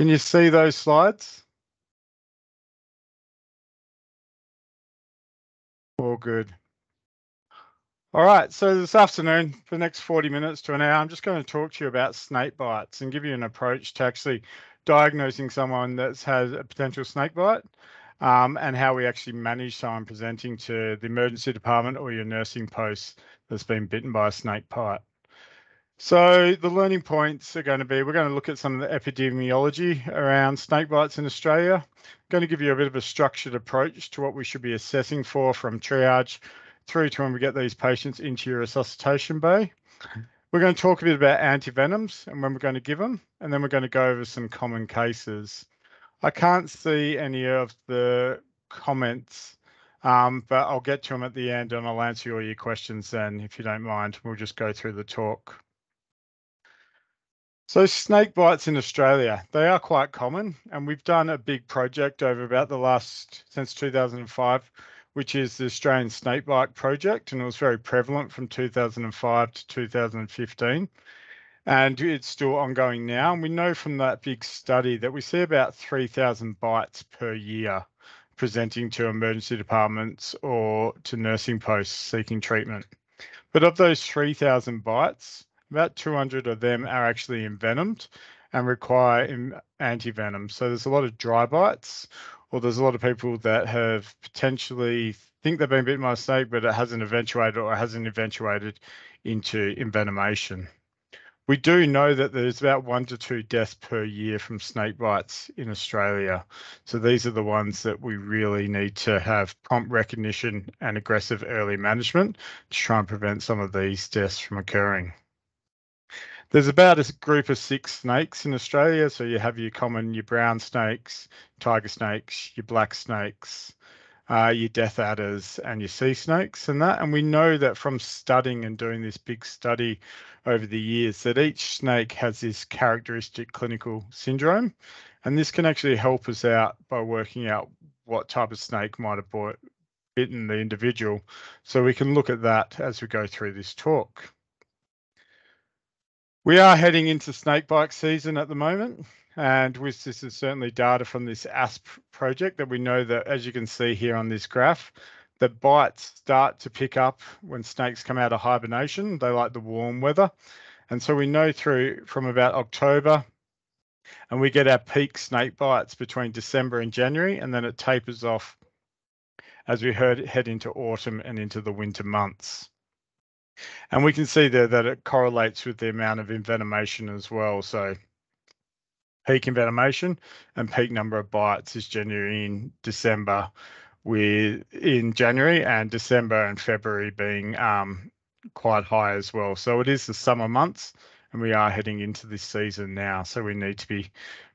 Can you see those slides? All good. All right, so this afternoon, for the next 40 minutes to an hour, I'm just going to talk to you about snake bites and give you an approach to actually diagnosing someone that's had a potential snake bite um, and how we actually manage someone presenting to the emergency department or your nursing post that's been bitten by a snake bite. So the learning points are going to be, we're going to look at some of the epidemiology around snake bites in Australia. I'm going to give you a bit of a structured approach to what we should be assessing for from triage through to when we get these patients into your resuscitation bay. We're going to talk a bit about antivenoms and when we're going to give them, and then we're going to go over some common cases. I can't see any of the comments, um, but I'll get to them at the end and I'll answer all your questions then, if you don't mind. We'll just go through the talk. So snake bites in Australia, they are quite common and we've done a big project over about the last, since 2005, which is the Australian Snake Bite Project, and it was very prevalent from 2005 to 2015. And it's still ongoing now. And we know from that big study that we see about 3,000 bites per year presenting to emergency departments or to nursing posts seeking treatment. But of those 3,000 bites, about 200 of them are actually envenomed and require antivenom. So there's a lot of dry bites or there's a lot of people that have potentially think they've been bitten by a snake, but it hasn't eventuated or hasn't eventuated into envenomation. We do know that there's about one to two deaths per year from snake bites in Australia. So these are the ones that we really need to have prompt recognition and aggressive early management to try and prevent some of these deaths from occurring. There's about a group of six snakes in Australia. So you have your common, your brown snakes, tiger snakes, your black snakes, uh, your death adders, and your sea snakes, and that. And we know that from studying and doing this big study over the years that each snake has this characteristic clinical syndrome. And this can actually help us out by working out what type of snake might have bitten the individual. So we can look at that as we go through this talk. We are heading into snakebite season at the moment, and with this is certainly data from this ASP project that we know that, as you can see here on this graph, the bites start to pick up when snakes come out of hibernation. They like the warm weather. And so we know through from about October, and we get our peak snake bites between December and January, and then it tapers off as we heard, head into autumn and into the winter months. And we can see there that it correlates with the amount of envenomation as well. So peak envenomation and peak number of bites is generally in December with in January and December and February being um, quite high as well. So it is the summer months and we are heading into this season now. So we need to be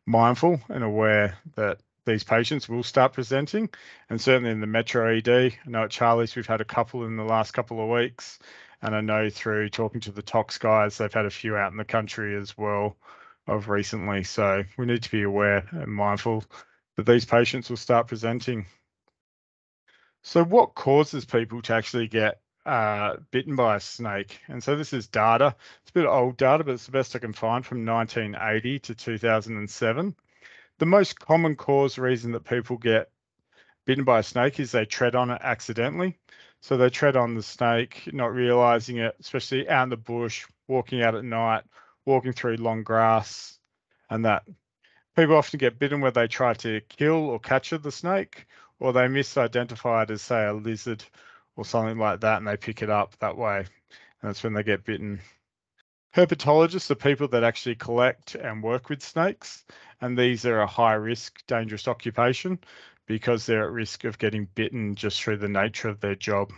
mindful and aware that these patients will start presenting and certainly in the Metro ED, I know at Charlie's we've had a couple in the last couple of weeks and I know through talking to the tox guys, they've had a few out in the country as well of recently. So we need to be aware and mindful that these patients will start presenting. So what causes people to actually get uh, bitten by a snake? And so this is data. It's a bit old data, but it's the best I can find from 1980 to 2007. The most common cause reason that people get bitten by a snake is they tread on it accidentally. So they tread on the snake, not realizing it, especially out in the bush, walking out at night, walking through long grass, and that. People often get bitten where they try to kill or capture the snake, or they misidentify it as, say, a lizard or something like that, and they pick it up that way. And that's when they get bitten. Herpetologists are people that actually collect and work with snakes, and these are a high risk, dangerous occupation because they're at risk of getting bitten just through the nature of their job.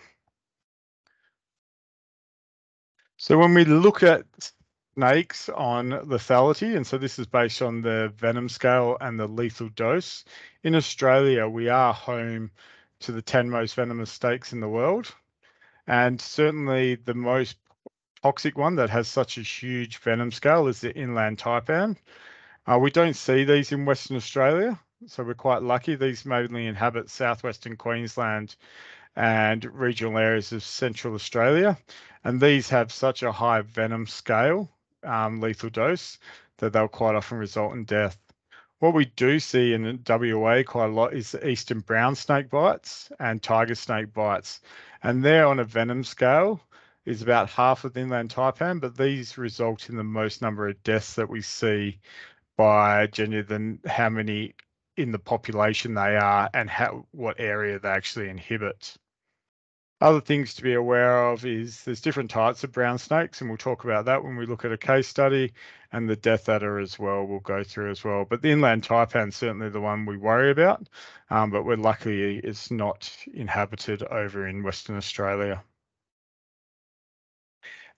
So when we look at snakes on lethality, and so this is based on the venom scale and the lethal dose, in Australia, we are home to the 10 most venomous snakes in the world. And certainly the most toxic one that has such a huge venom scale is the inland taipan. Uh, we don't see these in Western Australia, so we're quite lucky. These mainly inhabit southwestern Queensland and regional areas of central Australia. And these have such a high venom scale, um, lethal dose, that they'll quite often result in death. What we do see in WA quite a lot is eastern brown snake bites and tiger snake bites. And they're on a venom scale is about half of the inland taipan, but these result in the most number of deaths that we see by generally than how many in the population they are and how what area they actually inhibit. Other things to be aware of is there's different types of brown snakes, and we'll talk about that when we look at a case study, and the death adder as well we'll go through as well. But the inland taipan certainly the one we worry about, um, but we're lucky it's not inhabited over in Western Australia.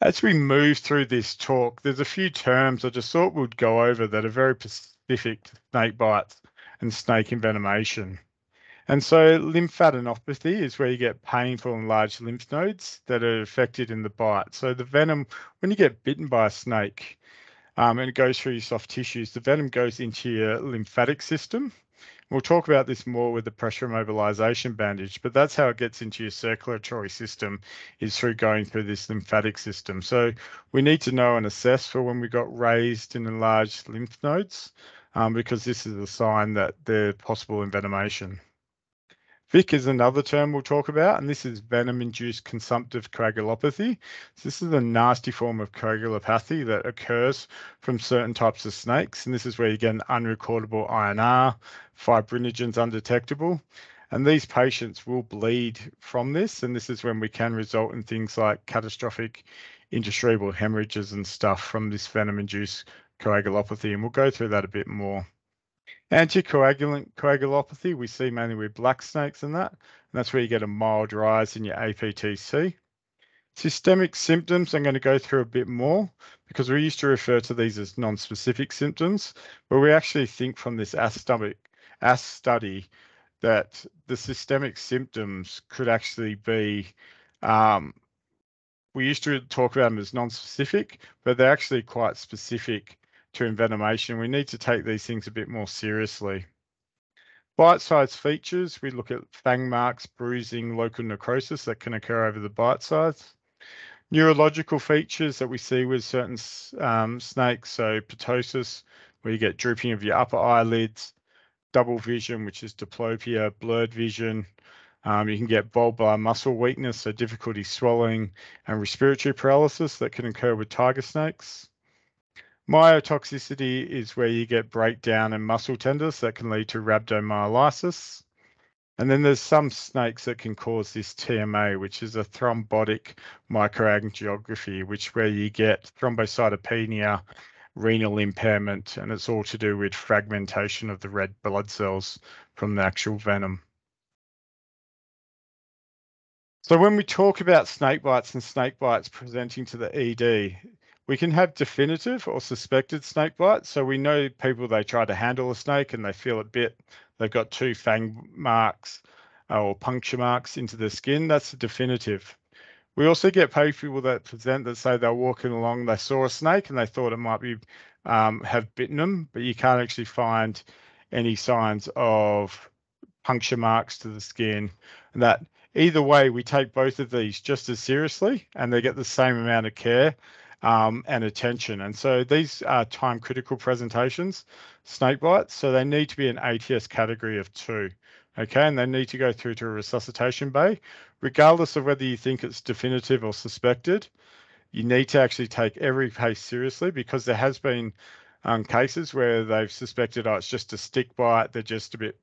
As we move through this talk, there's a few terms I just thought we'd go over that are very specific to snake bites and snake envenomation. And so lymphadenopathy is where you get painful and large lymph nodes that are affected in the bite. So the venom, when you get bitten by a snake um, and it goes through your soft tissues, the venom goes into your lymphatic system. We'll talk about this more with the pressure immobilization bandage, but that's how it gets into your circulatory system is through going through this lymphatic system. So we need to know and assess for when we got raised and enlarged lymph nodes, um, because this is a sign that they're possible envenomation. VIC is another term we'll talk about, and this is venom-induced consumptive coagulopathy. So this is a nasty form of coagulopathy that occurs from certain types of snakes, and this is where you get an unrecordable INR, fibrinogens undetectable, and these patients will bleed from this, and this is when we can result in things like catastrophic intracerebral hemorrhages and stuff from this venom-induced coagulopathy, and we'll go through that a bit more. Anticoagulant coagulopathy, we see mainly with black snakes and that, and that's where you get a mild rise in your APTT. Systemic symptoms, I'm going to go through a bit more because we used to refer to these as non-specific symptoms, but we actually think from this AS study that the systemic symptoms could actually be, um, we used to talk about them as non-specific, but they're actually quite specific to envenomation, we need to take these things a bit more seriously. Bite-sized features, we look at fang marks, bruising, local necrosis that can occur over the bite size. Neurological features that we see with certain um, snakes, so ptosis, where you get drooping of your upper eyelids, double vision, which is diplopia, blurred vision. Um, you can get bulbar muscle weakness, so difficulty swallowing, and respiratory paralysis that can occur with tiger snakes. Myotoxicity is where you get breakdown in muscle tenders that can lead to rhabdomyolysis. And then there's some snakes that can cause this TMA, which is a thrombotic microangiography, which where you get thrombocytopenia, renal impairment, and it's all to do with fragmentation of the red blood cells from the actual venom. So when we talk about snake bites and snake bites presenting to the ED, we can have definitive or suspected snake bites. So we know people, they try to handle a snake and they feel it bit. They've got two fang marks uh, or puncture marks into the skin. That's definitive. We also get people that present that say they're walking along, they saw a snake and they thought it might be um, have bitten them, but you can't actually find any signs of puncture marks to the skin. And that either way, we take both of these just as seriously and they get the same amount of care um, and attention. And so these are time critical presentations, snake bites, so they need to be an ATS category of two. Okay, and they need to go through to a resuscitation bay, regardless of whether you think it's definitive or suspected. You need to actually take every case seriously because there has been um, cases where they've suspected, oh, it's just a stick bite. They're just a bit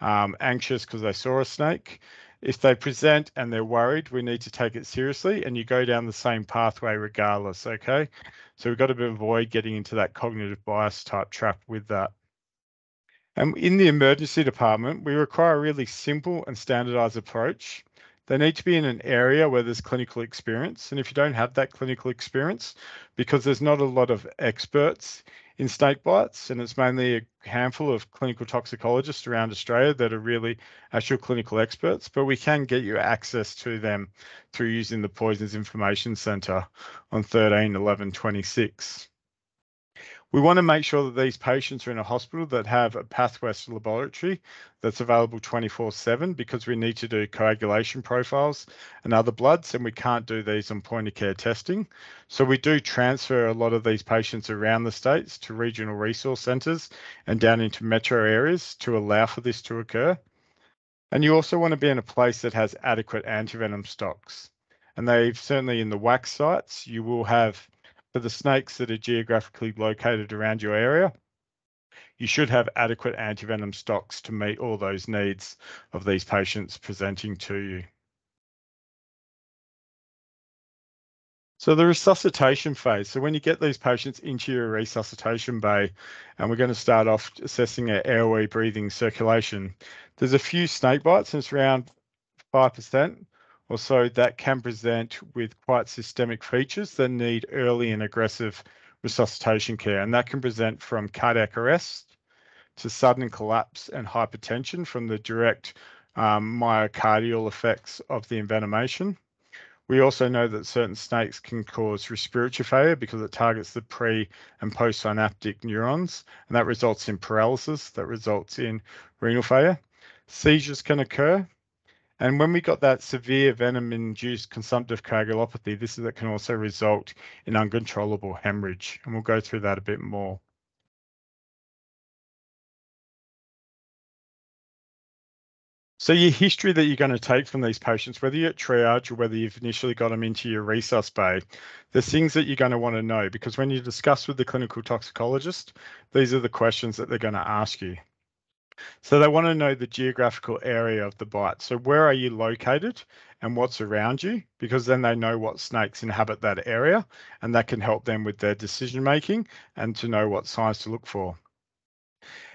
um, anxious because they saw a snake. If they present and they're worried, we need to take it seriously and you go down the same pathway regardless, okay? So we've got to avoid getting into that cognitive bias type trap with that. And in the emergency department, we require a really simple and standardized approach. They need to be in an area where there's clinical experience. And if you don't have that clinical experience, because there's not a lot of experts in snake bites, and it's mainly a handful of clinical toxicologists around Australia that are really actual clinical experts, but we can get you access to them through using the Poisons Information Centre on 13 11 26. We want to make sure that these patients are in a hospital that have a Pathwest laboratory that's available 24 7 because we need to do coagulation profiles and other bloods, and we can't do these on point of care testing. So we do transfer a lot of these patients around the states to regional resource centres and down into metro areas to allow for this to occur. And you also want to be in a place that has adequate antivenom stocks. And they've certainly in the WACHS sites, you will have for the snakes that are geographically located around your area, you should have adequate antivenom stocks to meet all those needs of these patients presenting to you. So the resuscitation phase. So when you get these patients into your resuscitation bay, and we're going to start off assessing their airway, breathing, circulation, there's a few snake bites, and it's around 5% or so that can present with quite systemic features that need early and aggressive resuscitation care. And that can present from cardiac arrest to sudden collapse and hypertension from the direct um, myocardial effects of the envenomation. We also know that certain snakes can cause respiratory failure because it targets the pre and postsynaptic neurons, and that results in paralysis, that results in renal failure. Seizures can occur, and when we got that severe venom-induced consumptive coagulopathy, this is, that can also result in uncontrollable hemorrhage. And we'll go through that a bit more. So your history that you're going to take from these patients, whether you're at triage or whether you've initially got them into your resus bay, there's things that you're going to want to know because when you discuss with the clinical toxicologist, these are the questions that they're going to ask you. So they want to know the geographical area of the bite. So where are you located and what's around you? Because then they know what snakes inhabit that area and that can help them with their decision making and to know what signs to look for.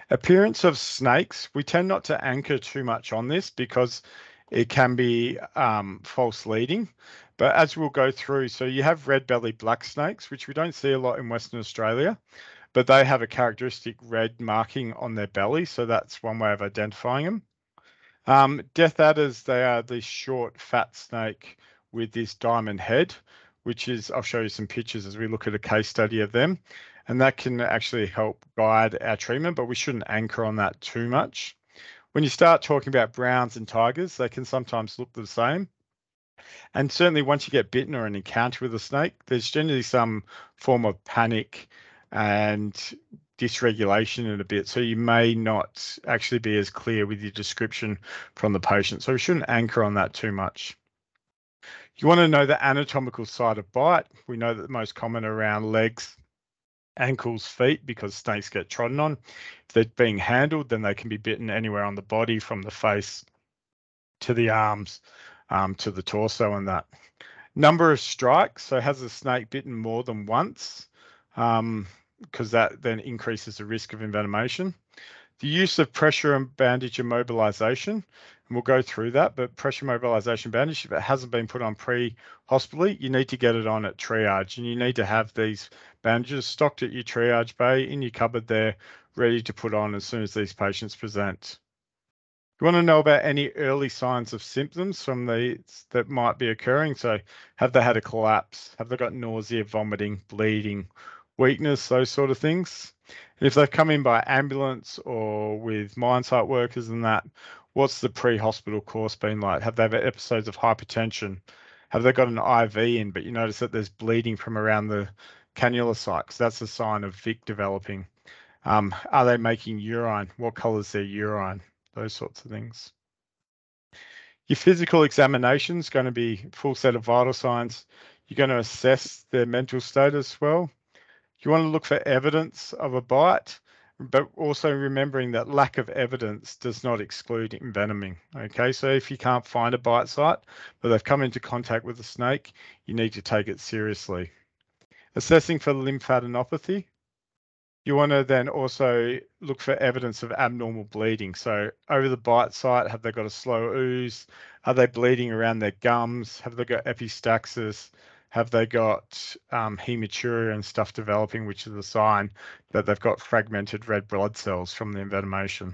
Appearance of snakes, we tend not to anchor too much on this because it can be um, false leading. But as we'll go through, so you have red belly black snakes, which we don't see a lot in Western Australia but they have a characteristic red marking on their belly. So that's one way of identifying them. Um, death adders, they are this short, fat snake with this diamond head, which is, I'll show you some pictures as we look at a case study of them. And that can actually help guide our treatment, but we shouldn't anchor on that too much. When you start talking about browns and tigers, they can sometimes look the same. And certainly once you get bitten or an encounter with a snake, there's generally some form of panic and dysregulation in a bit. So you may not actually be as clear with your description from the patient. So we shouldn't anchor on that too much. You want to know the anatomical site of bite. We know that the most common around legs, ankles, feet, because snakes get trodden on. If they're being handled, then they can be bitten anywhere on the body from the face to the arms um, to the torso and that. Number of strikes. So has a snake bitten more than once? Um, because that then increases the risk of envenomation. The use of pressure and bandage immobilization, and we'll go through that, but pressure mobilization bandage, if it hasn't been put on pre-hospitally, you need to get it on at triage and you need to have these bandages stocked at your triage bay in your cupboard there, ready to put on as soon as these patients present. You want to know about any early signs of symptoms from these that might be occurring. So have they had a collapse? Have they got nausea, vomiting, bleeding, weakness, those sort of things. If they've come in by ambulance or with mine site workers and that, what's the pre-hospital course been like? Have they had episodes of hypertension? Have they got an IV in, but you notice that there's bleeding from around the cannula site? That's a sign of VIC developing. Um, are they making urine? What color is their urine? Those sorts of things. Your physical examination is going to be full set of vital signs. You're going to assess their mental state as well. You want to look for evidence of a bite, but also remembering that lack of evidence does not exclude envenoming. Okay, so if you can't find a bite site, but they've come into contact with a snake, you need to take it seriously. Assessing for lymphadenopathy, you want to then also look for evidence of abnormal bleeding. So over the bite site, have they got a slow ooze? Are they bleeding around their gums? Have they got epistaxis? Have they got um, hematuria and stuff developing, which is a sign that they've got fragmented red blood cells from the envenomation?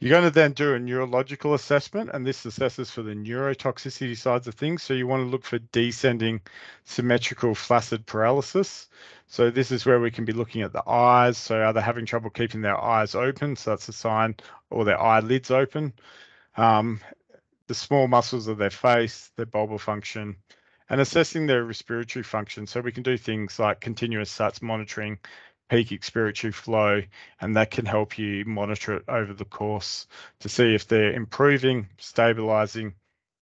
You're going to then do a neurological assessment, and this assesses for the neurotoxicity sides of things. So you want to look for descending symmetrical flaccid paralysis. So this is where we can be looking at the eyes. So are they having trouble keeping their eyes open? So that's a sign, or their eyelids open. Um, the small muscles of their face, their bulbar function, and assessing their respiratory function. So we can do things like continuous SATs monitoring peak expiratory flow, and that can help you monitor it over the course to see if they're improving, stabilizing,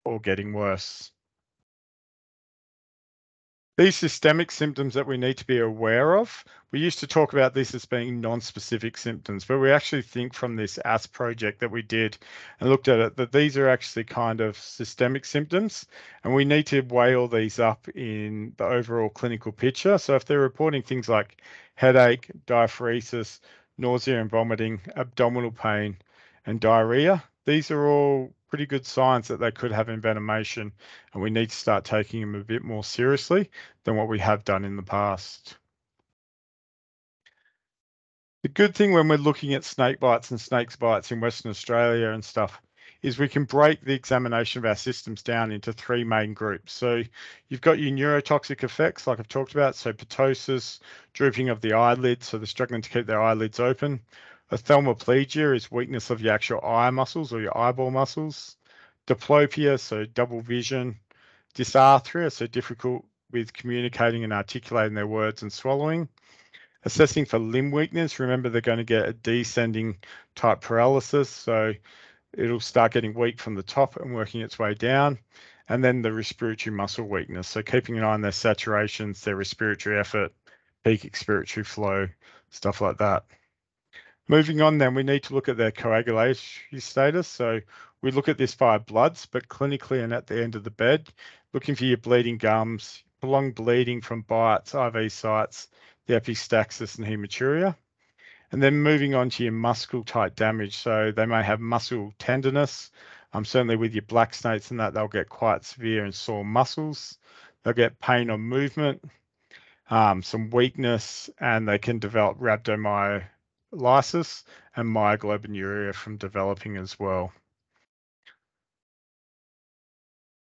or getting worse. These systemic symptoms that we need to be aware of, we used to talk about this as being non-specific symptoms, but we actually think from this AS project that we did and looked at it that these are actually kind of systemic symptoms and we need to weigh all these up in the overall clinical picture. So if they're reporting things like headache, diaphoresis, nausea and vomiting, abdominal pain, and diarrhea, these are all pretty good signs that they could have envenomation, and we need to start taking them a bit more seriously than what we have done in the past. The good thing when we're looking at snake bites and snakes bites in Western Australia and stuff is we can break the examination of our systems down into three main groups. So you've got your neurotoxic effects, like I've talked about, so ptosis, drooping of the eyelids, so they're struggling to keep their eyelids open. Ophthalmoplegia is weakness of your actual eye muscles or your eyeball muscles. Diplopia, so double vision. Dysarthria, so difficult with communicating and articulating their words and swallowing. Assessing for limb weakness, remember they're going to get a descending type paralysis, so it'll start getting weak from the top and working its way down. And then the respiratory muscle weakness, so keeping an eye on their saturations, their respiratory effort, peak expiratory flow, stuff like that. Moving on, then we need to look at their coagulation status. So we look at this via bloods, but clinically and at the end of the bed, looking for your bleeding gums, prolonged bleeding from bites, IV sites, the epistaxis and hematuria. And then moving on to your muscle type damage. So they may have muscle tenderness. Um, certainly with your black snakes and that, they'll get quite severe and sore muscles. They'll get pain on movement, um, some weakness, and they can develop rhabdomyolysis lysis and myoglobinuria from developing as well.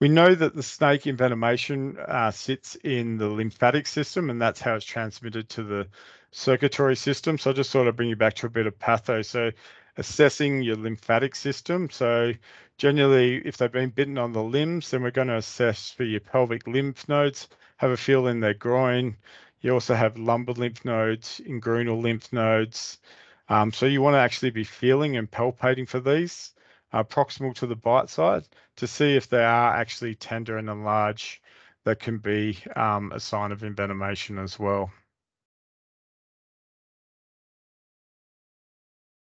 We know that the snake envenomation uh, sits in the lymphatic system, and that's how it's transmitted to the circulatory system. So I just sort of bring you back to a bit of patho. So assessing your lymphatic system. So generally, if they've been bitten on the limbs, then we're going to assess for your pelvic lymph nodes, have a feel in their groin. You also have lumbar lymph nodes, inguinal lymph nodes, um, so you want to actually be feeling and palpating for these uh, proximal to the bite side to see if they are actually tender and enlarged. That can be um, a sign of envenomation as well.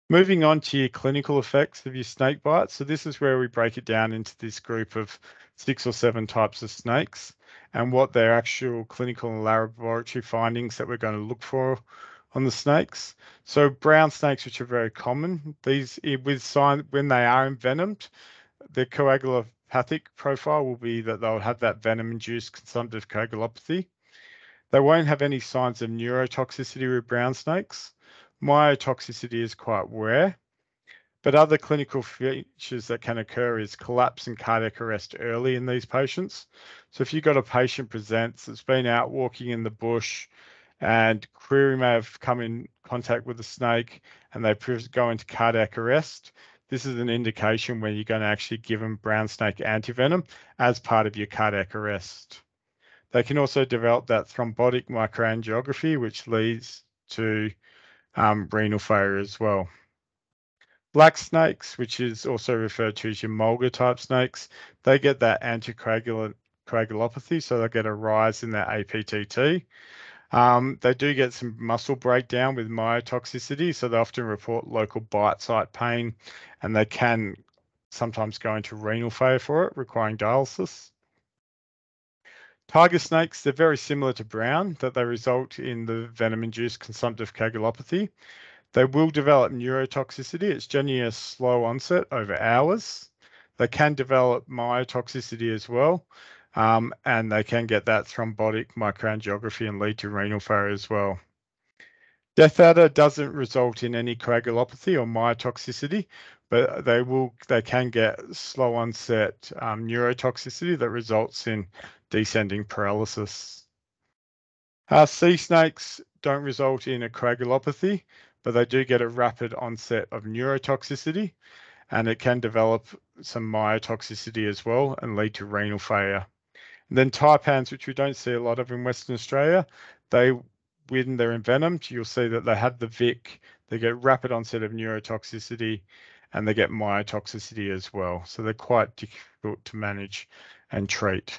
Moving on to your clinical effects of your snake bite. So this is where we break it down into this group of six or seven types of snakes and what their actual clinical and laboratory findings that we're going to look for on the snakes. So brown snakes, which are very common, these eh, with sign when they are envenomed, the coagulopathic profile will be that they'll have that venom-induced consumptive coagulopathy. They won't have any signs of neurotoxicity with brown snakes. Myotoxicity is quite rare, but other clinical features that can occur is collapse and cardiac arrest early in these patients. So if you've got a patient presents that's been out walking in the bush, and query may have come in contact with the snake and they go into cardiac arrest. This is an indication where you're going to actually give them brown snake antivenom as part of your cardiac arrest. They can also develop that thrombotic microangiography, which leads to um, renal failure as well. Black snakes, which is also referred to as your mulga type snakes, they get that anticoagulant coagulopathy, so they get a rise in their APTT. Um, they do get some muscle breakdown with myotoxicity, so they often report local bite site pain, and they can sometimes go into renal failure for it, requiring dialysis. Tiger snakes, they're very similar to brown, that they result in the venom-induced consumptive coagulopathy. They will develop neurotoxicity. It's generally a slow onset over hours. They can develop myotoxicity as well, um, and they can get that thrombotic microangiography and lead to renal failure as well. Death adder doesn't result in any coagulopathy or myotoxicity. but they will they can get slow onset um, neurotoxicity that results in descending paralysis. Uh, sea snakes don't result in a coagulopathy, but they do get a rapid onset of neurotoxicity, and it can develop some myotoxicity as well and lead to renal failure. And then taipans, which we don't see a lot of in Western Australia, they when they're envenomed, you'll see that they have the VIC, they get rapid onset of neurotoxicity, and they get myotoxicity as well. So they're quite difficult to manage and treat.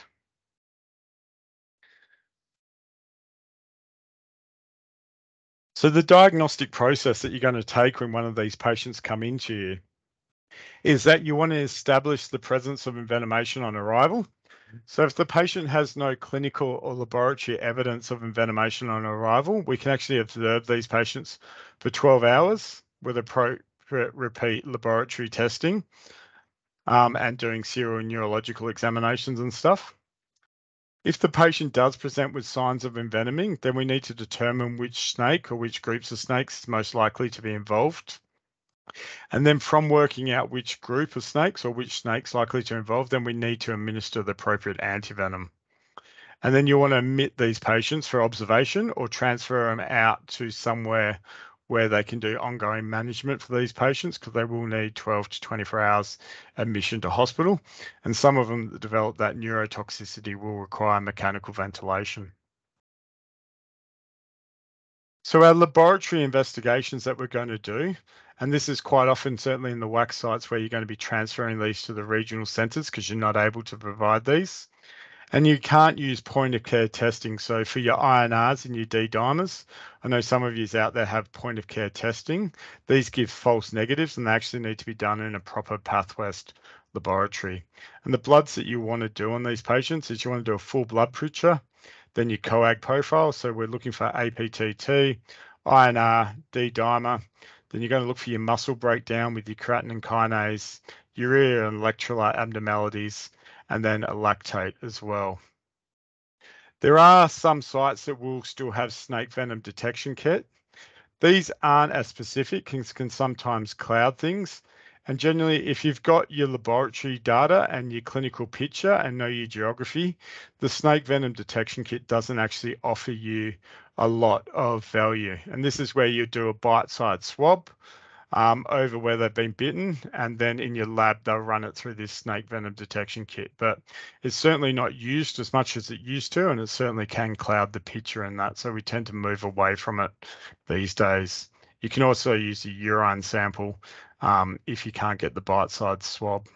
So the diagnostic process that you're going to take when one of these patients come into you is that you want to establish the presence of envenomation on arrival. So if the patient has no clinical or laboratory evidence of envenomation on arrival, we can actually observe these patients for 12 hours with appropriate repeat laboratory testing um, and doing serial neurological examinations and stuff. If the patient does present with signs of envenoming, then we need to determine which snake or which groups of snakes is most likely to be involved. And then from working out which group of snakes or which snakes likely to involve, then we need to administer the appropriate antivenom. And then you want to admit these patients for observation or transfer them out to somewhere where they can do ongoing management for these patients because they will need 12 to 24 hours admission to hospital. And some of them that develop that neurotoxicity will require mechanical ventilation. So our laboratory investigations that we're going to do and this is quite often, certainly in the WACHS sites, where you're going to be transferring these to the regional centres because you're not able to provide these. And you can't use point of care testing. So for your INRs and your D dimers, I know some of you out there have point of care testing. These give false negatives and they actually need to be done in a proper PathWest laboratory. And the bloods that you want to do on these patients is you want to do a full blood picture, then your coag profile. So we're looking for APTT, INR, D dimer, then you're going to look for your muscle breakdown with your creatinine kinase, urea and electrolyte abnormalities, and then a lactate as well. There are some sites that will still have snake venom detection kit. These aren't as specific and can sometimes cloud things. And generally, if you've got your laboratory data and your clinical picture and know your geography, the snake venom detection kit doesn't actually offer you a lot of value. And this is where you do a bite-sized swab um, over where they've been bitten, and then in your lab, they'll run it through this snake venom detection kit. But it's certainly not used as much as it used to, and it certainly can cloud the picture in that. So we tend to move away from it these days. You can also use a urine sample um, if you can't get the bite-sized swab.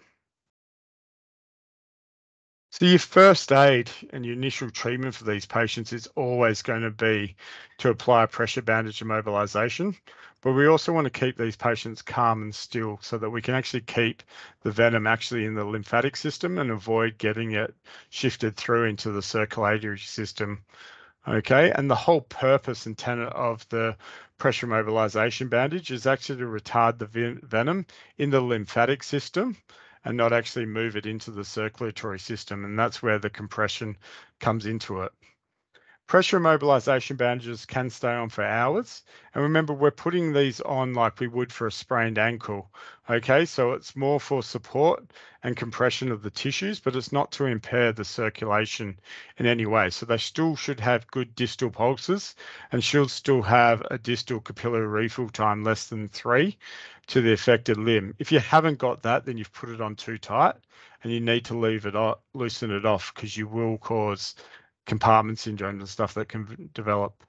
So your first aid and your initial treatment for these patients is always going to be to apply a pressure bandage immobilization, but we also want to keep these patients calm and still so that we can actually keep the venom actually in the lymphatic system and avoid getting it shifted through into the circulatory system. Okay, and the whole purpose and tenet of the pressure mobilization bandage is actually to retard the venom in the lymphatic system and not actually move it into the circulatory system. And that's where the compression comes into it. Pressure immobilization bandages can stay on for hours. And remember, we're putting these on like we would for a sprained ankle. Okay, so it's more for support and compression of the tissues, but it's not to impair the circulation in any way. So they still should have good distal pulses and should still have a distal capillary refill time less than three to the affected limb. If you haven't got that, then you've put it on too tight and you need to leave it off, loosen it off because you will cause compartment syndrome and stuff that can develop.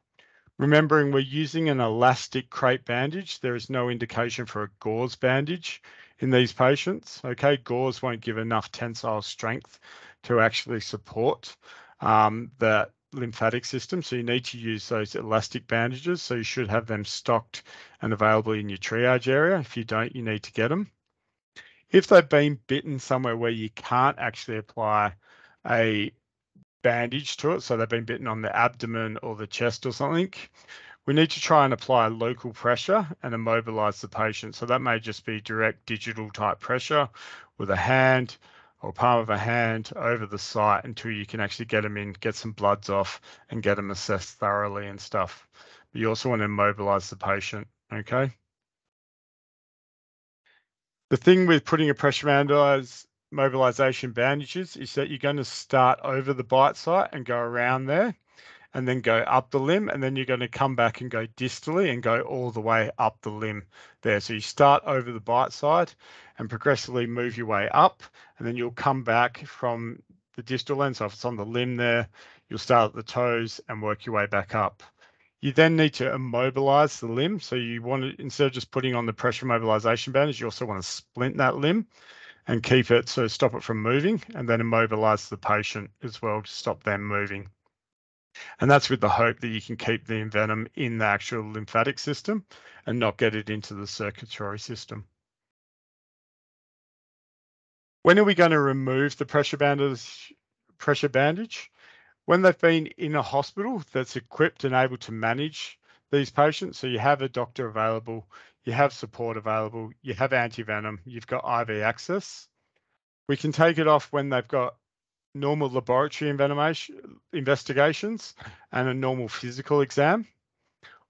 Remembering we're using an elastic crepe bandage, there is no indication for a gauze bandage in these patients. Okay, gauze won't give enough tensile strength to actually support um, the lymphatic system. So you need to use those elastic bandages. So you should have them stocked and available in your triage area. If you don't, you need to get them. If they've been bitten somewhere where you can't actually apply a bandage to it, so they've been bitten on the abdomen or the chest or something, we need to try and apply local pressure and immobilize the patient. So that may just be direct digital type pressure with a hand or palm of a hand over the site until you can actually get them in, get some bloods off and get them assessed thoroughly and stuff. But you also want to immobilize the patient, okay? The thing with putting a pressure mobilization bandages is that you're going to start over the bite site and go around there and then go up the limb and then you're going to come back and go distally and go all the way up the limb there. So you start over the bite side and progressively move your way up and then you'll come back from the distal end. So if it's on the limb there, you'll start at the toes and work your way back up. You then need to immobilize the limb. So you want to, instead of just putting on the pressure mobilization bandage, you also want to splint that limb and keep it, so stop it from moving and then immobilize the patient as well to stop them moving. And that's with the hope that you can keep the venom in the actual lymphatic system and not get it into the circulatory system. When are we going to remove the pressure bandage? Pressure bandage? When they've been in a hospital that's equipped and able to manage these patients, so you have a doctor available, you have support available, you have antivenom, you've got IV access. We can take it off when they've got normal laboratory investigations and a normal physical exam,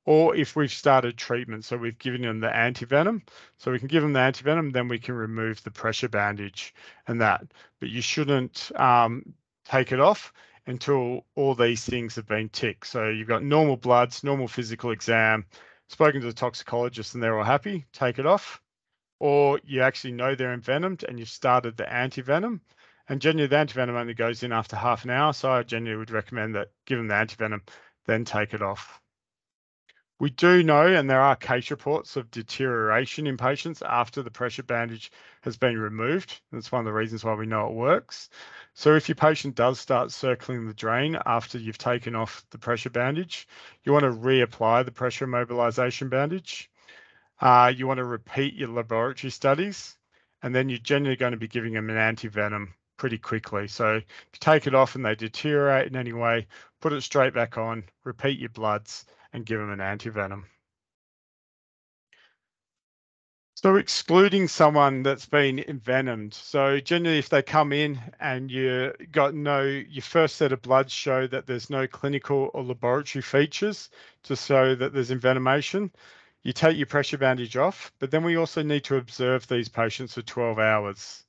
or if we've started treatment, so we've given them the antivenom, so we can give them the antivenom, then we can remove the pressure bandage and that. But you shouldn't um, take it off until all these things have been ticked. So you've got normal bloods, normal physical exam, spoken to the toxicologist and they're all happy, take it off. Or you actually know they're envenomed and you've started the antivenom and generally, the antivenom only goes in after half an hour. So I generally would recommend that give them the antivenom, then take it off. We do know, and there are case reports of deterioration in patients after the pressure bandage has been removed. That's one of the reasons why we know it works. So if your patient does start circling the drain after you've taken off the pressure bandage, you want to reapply the pressure mobilization bandage. Uh, you want to repeat your laboratory studies, and then you're generally going to be giving them an antivenom pretty quickly. So if you take it off and they deteriorate in any way, put it straight back on, repeat your bloods and give them an antivenom. So excluding someone that's been envenomed. So generally, if they come in and you got no, your first set of bloods show that there's no clinical or laboratory features to show that there's envenomation, you take your pressure bandage off. But then we also need to observe these patients for 12 hours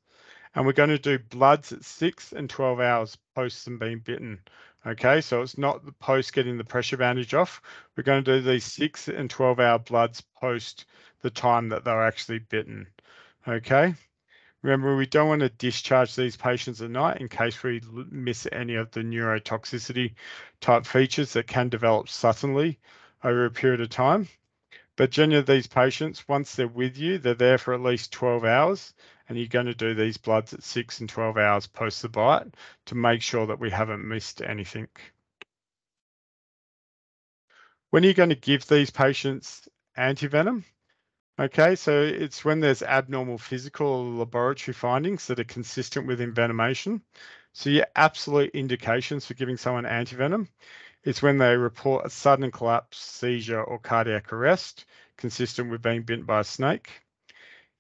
and we're going to do bloods at six and 12 hours post them being bitten. Okay, so it's not the post getting the pressure bandage off. We're going to do these six and 12 hour bloods post the time that they're actually bitten. Okay, remember we don't want to discharge these patients at night in case we miss any of the neurotoxicity type features that can develop suddenly over a period of time. But generally, these patients, once they're with you, they're there for at least 12 hours and you're going to do these bloods at 6 and 12 hours post the bite to make sure that we haven't missed anything. When are you going to give these patients antivenom? Okay, so it's when there's abnormal physical or laboratory findings that are consistent with envenomation. So your absolute indications for giving someone antivenom is when they report a sudden collapse, seizure, or cardiac arrest consistent with being bitten by a snake.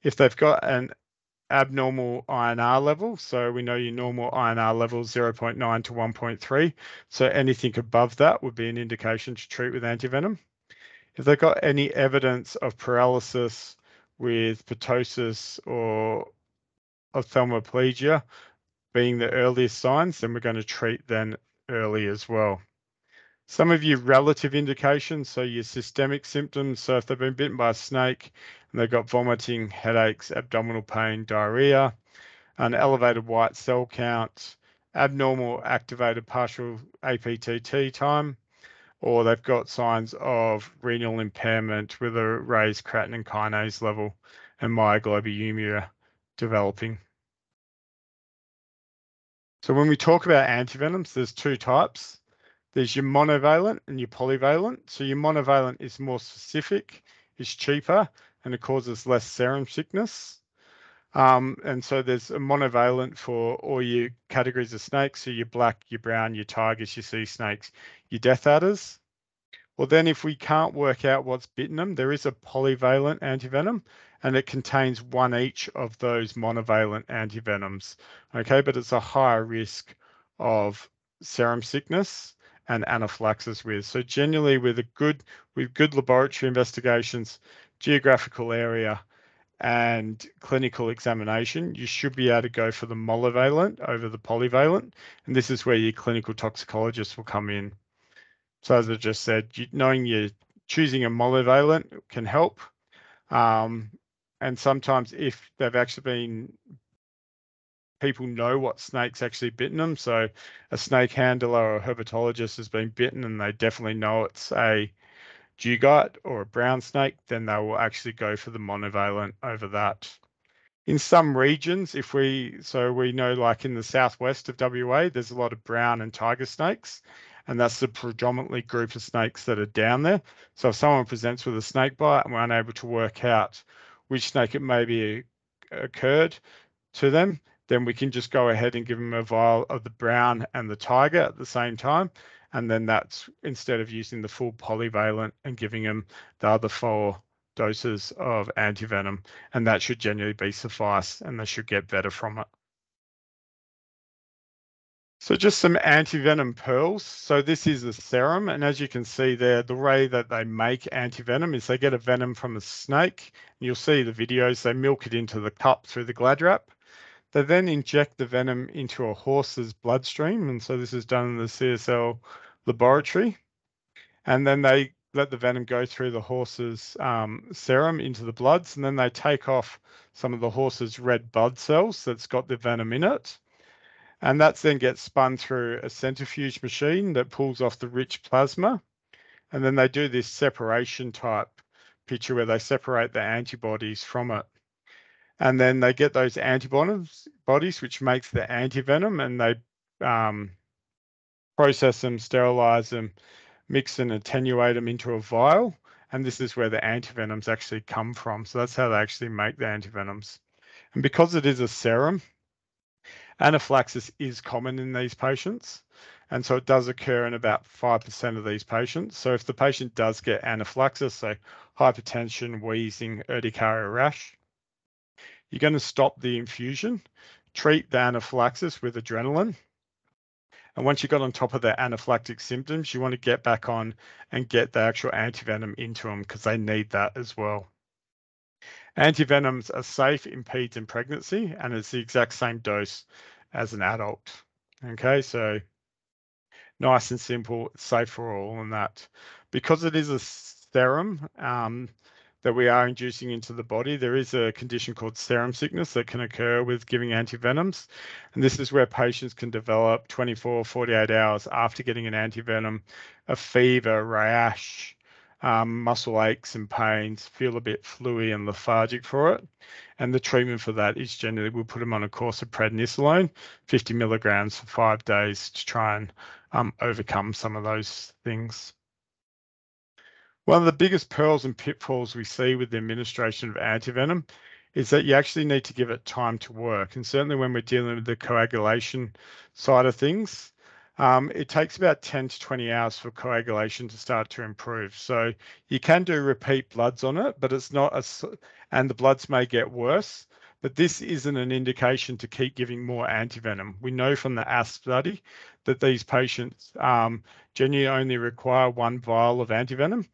If they've got an abnormal INR level. So we know your normal INR level is 0.9 to 1.3. So anything above that would be an indication to treat with antivenom. If they've got any evidence of paralysis with ptosis or ophthalmoplegia being the earliest signs, then we're going to treat then early as well. Some of your relative indications, so your systemic symptoms, so if they've been bitten by a snake they've got vomiting, headaches, abdominal pain, diarrhea, an elevated white cell count, abnormal activated partial APTT time, or they've got signs of renal impairment with a raised creatinine kinase level and myoglobinuria developing. So when we talk about antivenoms, there's two types. There's your monovalent and your polyvalent. So your monovalent is more specific, is cheaper, and it causes less serum sickness. Um, and so there's a monovalent for all your categories of snakes. So your black, your brown, your tigers, your sea snakes, your death adders. Well, then if we can't work out what's bitten them, there is a polyvalent antivenom and it contains one each of those monovalent antivenoms. Okay, but it's a higher risk of serum sickness and anaphylaxis with. So generally with a good with good laboratory investigations, geographical area and clinical examination, you should be able to go for the monovalent over the polyvalent. And this is where your clinical toxicologist will come in. So as I just said, you, knowing you're choosing a monovalent can help. Um, and sometimes if they've actually been people know what snake's actually bitten them. So a snake handler or herpetologist has been bitten and they definitely know it's a dugite or a brown snake, then they will actually go for the monovalent over that. In some regions, if we, so we know like in the southwest of WA, there's a lot of brown and tiger snakes, and that's the predominantly group of snakes that are down there. So if someone presents with a snake bite and we're unable to work out which snake it may be uh, occurred to them, then we can just go ahead and give them a vial of the brown and the tiger at the same time. And then that's instead of using the full polyvalent and giving them the other four doses of antivenom. And that should generally be suffice and they should get better from it. So just some antivenom pearls. So this is a serum, and as you can see there, the way that they make antivenom is they get a venom from a snake. You'll see the videos, they milk it into the cup through the glad wrap. They then inject the venom into a horse's bloodstream. And so this is done in the CSL laboratory. And then they let the venom go through the horse's um, serum into the bloods. And then they take off some of the horse's red blood cells that's got the venom in it. And that then gets spun through a centrifuge machine that pulls off the rich plasma. And then they do this separation type picture where they separate the antibodies from it and then they get those antibodies, bodies, which makes the antivenom, and they um, process them, sterilize them, mix and attenuate them into a vial. And this is where the antivenoms actually come from. So that's how they actually make the antivenoms. And because it is a serum, anaphylaxis is common in these patients. And so it does occur in about 5% of these patients. So if the patient does get anaphylaxis, so hypertension, wheezing, urticaria rash, you're going to stop the infusion, treat the anaphylaxis with adrenaline. And once you got on top of the anaphylactic symptoms, you want to get back on and get the actual antivenom into them because they need that as well. Antivenoms are safe in peds and pregnancy, and it's the exact same dose as an adult. Okay, so nice and simple, safe for all, and that because it is a serum, um, that we are inducing into the body. There is a condition called serum sickness that can occur with giving antivenoms. And this is where patients can develop 24, 48 hours after getting an antivenom, a fever, rash, um, muscle aches and pains, feel a bit fluey and lethargic for it. And the treatment for that is generally we'll put them on a course of prednisolone, 50 milligrams for five days to try and um, overcome some of those things. One of the biggest pearls and pitfalls we see with the administration of antivenom is that you actually need to give it time to work. And certainly when we're dealing with the coagulation side of things, um, it takes about 10 to 20 hours for coagulation to start to improve. So you can do repeat bloods on it, but it's not a, and the bloods may get worse, but this isn't an indication to keep giving more antivenom. We know from the ASP study that these patients um, generally only require one vial of antivenom.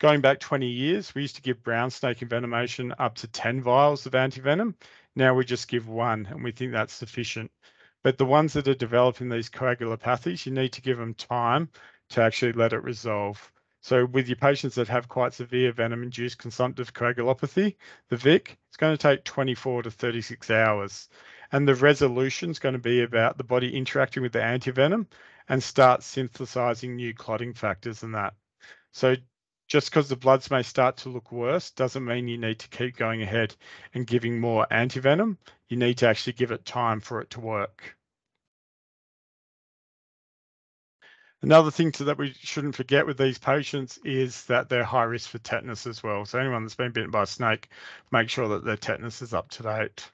Going back 20 years, we used to give brown snake envenomation up to 10 vials of antivenom. Now we just give one, and we think that's sufficient. But the ones that are developing these coagulopathies, you need to give them time to actually let it resolve. So with your patients that have quite severe venom-induced consumptive coagulopathy, the VIC, it's going to take 24 to 36 hours. And the resolution is going to be about the body interacting with the antivenom and start synthesizing new clotting factors and that. So just because the bloods may start to look worse doesn't mean you need to keep going ahead and giving more antivenom. You need to actually give it time for it to work. Another thing to, that we shouldn't forget with these patients is that they're high risk for tetanus as well. So anyone that's been bitten by a snake, make sure that their tetanus is up to date.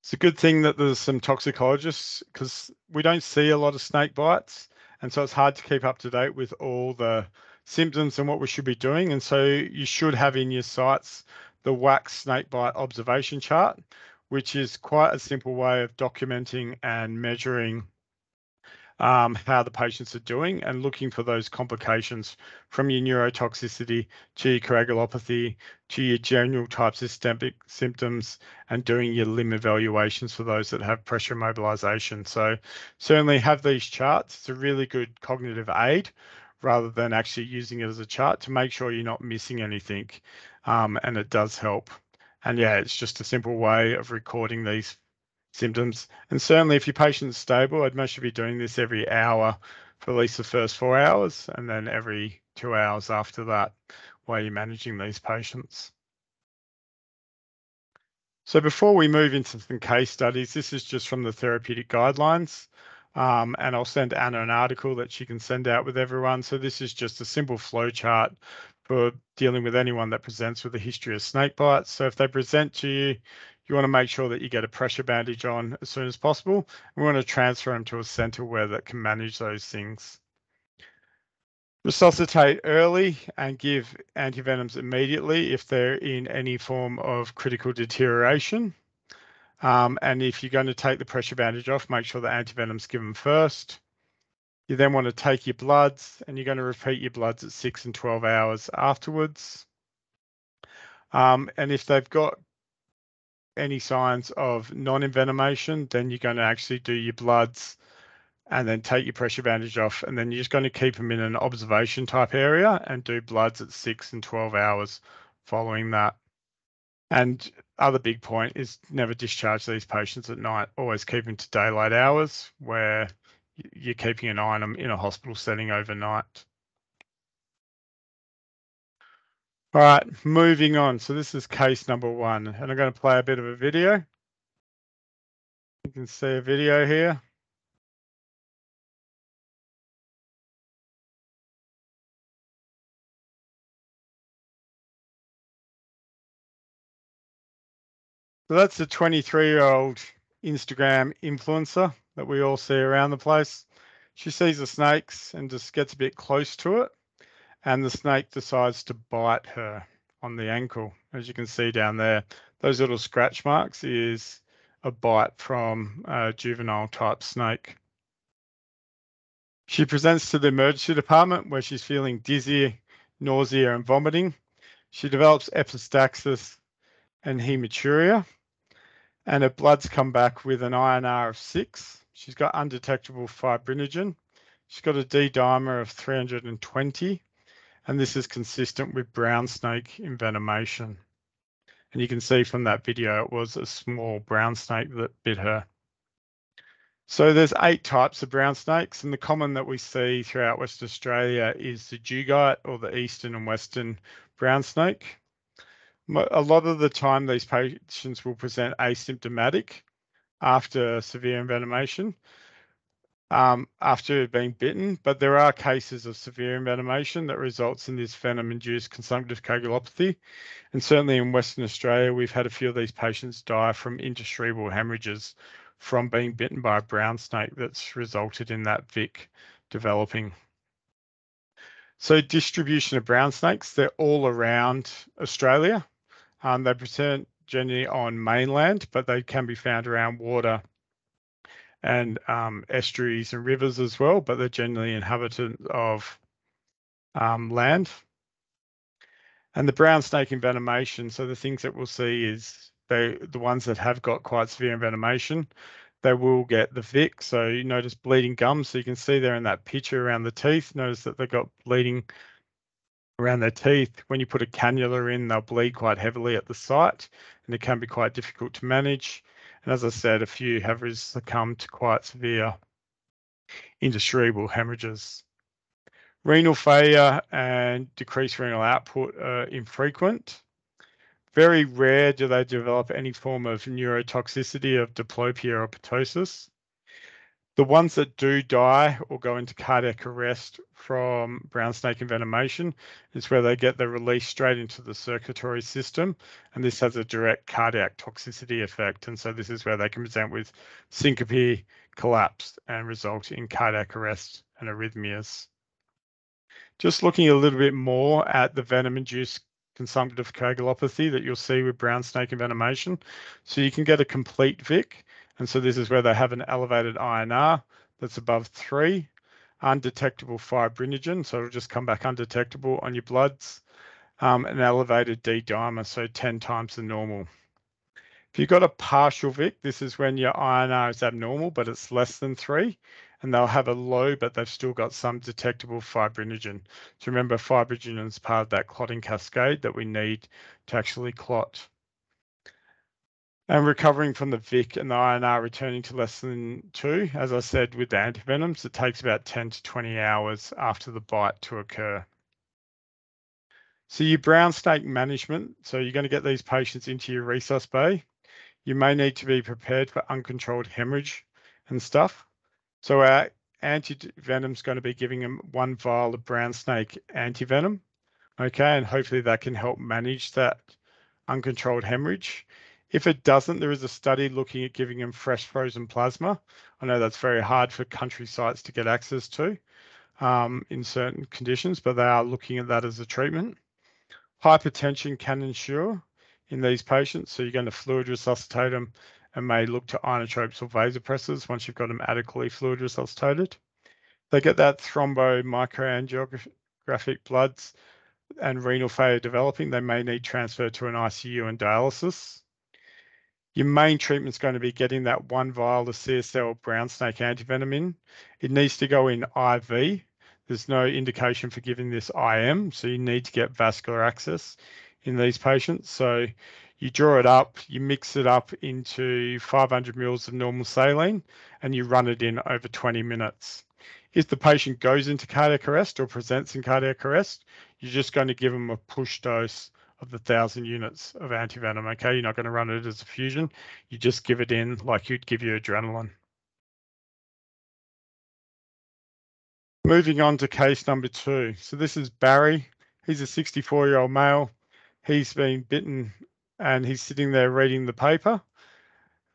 It's a good thing that there's some toxicologists because we don't see a lot of snake bites. And so it's hard to keep up to date with all the symptoms and what we should be doing. And so you should have in your sites the WACHS snakebite observation chart, which is quite a simple way of documenting and measuring um, how the patients are doing and looking for those complications from your neurotoxicity to your coagulopathy to your general type systemic symptoms and doing your limb evaluations for those that have pressure mobilization. So certainly have these charts. It's a really good cognitive aid rather than actually using it as a chart to make sure you're not missing anything. Um, and it does help. And yeah, it's just a simple way of recording these symptoms. And certainly if your patient's stable, I'd most be doing this every hour for at least the first four hours and then every two hours after that while you're managing these patients. So before we move into some case studies, this is just from the therapeutic guidelines. Um, and I'll send Anna an article that she can send out with everyone. So this is just a simple flow chart for dealing with anyone that presents with a history of snake bites. So if they present to you, you want to make sure that you get a pressure bandage on as soon as possible. We want to transfer them to a center where that can manage those things. Resuscitate early and give antivenoms immediately if they're in any form of critical deterioration. Um, and if you're going to take the pressure bandage off, make sure the antivenom's given first. You then want to take your bloods and you're going to repeat your bloods at 6 and 12 hours afterwards. Um, and if they've got any signs of non-envenomation, then you're going to actually do your bloods and then take your pressure bandage off. And then you're just going to keep them in an observation type area and do bloods at six and 12 hours following that. And other big point is never discharge these patients at night. Always keep them to daylight hours where you're keeping an eye on them in a hospital setting overnight. All right, moving on. So this is case number one, and I'm going to play a bit of a video. You can see a video here. So that's a 23 year old Instagram influencer that we all see around the place. She sees the snakes and just gets a bit close to it and the snake decides to bite her on the ankle. As you can see down there, those little scratch marks is a bite from a juvenile type snake. She presents to the emergency department where she's feeling dizzy, nausea, and vomiting. She develops epistaxis and hematuria, and her bloods come back with an INR of six. She's got undetectable fibrinogen. She's got a D dimer of 320 and this is consistent with brown snake envenomation. And you can see from that video, it was a small brown snake that bit her. So there's eight types of brown snakes, and the common that we see throughout Western Australia is the dugite or the eastern and western brown snake. A lot of the time, these patients will present asymptomatic after severe envenomation, um, after being bitten, but there are cases of severe envenomation that results in this venom-induced consumptive coagulopathy. And certainly in Western Australia, we've had a few of these patients die from intracerebral hemorrhages from being bitten by a brown snake that's resulted in that VIC developing. So distribution of brown snakes, they're all around Australia. Um, they present generally on mainland, but they can be found around water and um, estuaries and rivers as well, but they're generally inhabitants of um, land. And the brown snake envenomation, so the things that we'll see is they the ones that have got quite severe envenomation, they will get the VIC. So you notice bleeding gums. So you can see there in that picture around the teeth, notice that they've got bleeding around their teeth. When you put a cannula in, they'll bleed quite heavily at the site and it can be quite difficult to manage. And as I said, a few have succumbed to quite severe intracerebral hemorrhages. Renal failure and decreased renal output are infrequent. Very rare do they develop any form of neurotoxicity of diplopia or ptosis. The ones that do die or go into cardiac arrest from brown snake envenomation is where they get the release straight into the circulatory system. And this has a direct cardiac toxicity effect. And so this is where they can present with syncope, collapse, and result in cardiac arrest and arrhythmias. Just looking a little bit more at the venom-induced consumptive coagulopathy that you'll see with brown snake envenomation. So you can get a complete VIC, and so this is where they have an elevated INR. that's above three, undetectable fibrinogen, so it'll just come back undetectable on your bloods, um, an elevated D dimer, so 10 times the normal. If you've got a partial VIC, this is when your INR is abnormal, but it's less than three, and they'll have a low, but they've still got some detectable fibrinogen. So remember, fibrinogen is part of that clotting cascade that we need to actually clot. And recovering from the VIC and the INR returning to less than two, as I said with the antivenoms, it takes about 10 to 20 hours after the bite to occur. So your brown snake management, so you're going to get these patients into your resus bay. You may need to be prepared for uncontrolled hemorrhage and stuff. So our antivenom is going to be giving them one vial of brown snake antivenom. Okay, and hopefully that can help manage that uncontrolled hemorrhage. If it doesn't, there is a study looking at giving them fresh frozen plasma. I know that's very hard for country sites to get access to um, in certain conditions, but they are looking at that as a treatment. Hypertension can ensure in these patients, so you're going to fluid resuscitate them and may look to inotropes or vasopressors once you've got them adequately fluid resuscitated. They get that thrombo microangiographic bloods and renal failure developing, they may need transfer to an ICU and dialysis. Your main treatment is going to be getting that one vial of CSL brown snake antivenom in. It needs to go in IV. There's no indication for giving this IM, so you need to get vascular access in these patients. So you draw it up, you mix it up into 500 mils of normal saline, and you run it in over 20 minutes. If the patient goes into cardiac arrest or presents in cardiac arrest, you're just going to give them a push dose of the thousand units of antivenom. Okay, you're not going to run it as a fusion. You just give it in like you'd give your adrenaline. Moving on to case number two. So this is Barry. He's a 64 year old male. He's been bitten and he's sitting there reading the paper.